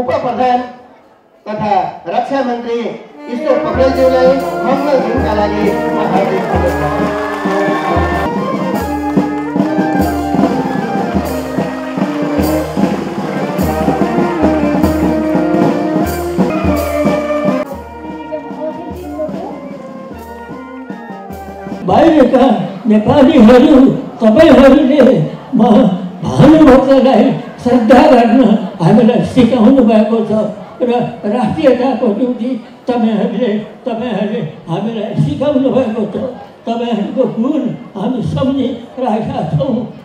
उपप्रधान तथा रक्षा मन्त्री ईश्वर पटेलज्यूलाई मङ्गल दिनका लागि हार्दिक बाहिरका नेपालीहरू तपाईँहरूले म भानुभक्तलाई श्रद्धा गर्न हामीलाई सिकाउनु भएको छ। र राष्ट्रियताको निम्ति तपाईँहरूले तपाईँहरूले हामीलाई सिकाउनु भएको छ। तपाईँहरूको गुण हामी सम्झिरहेका छौँ।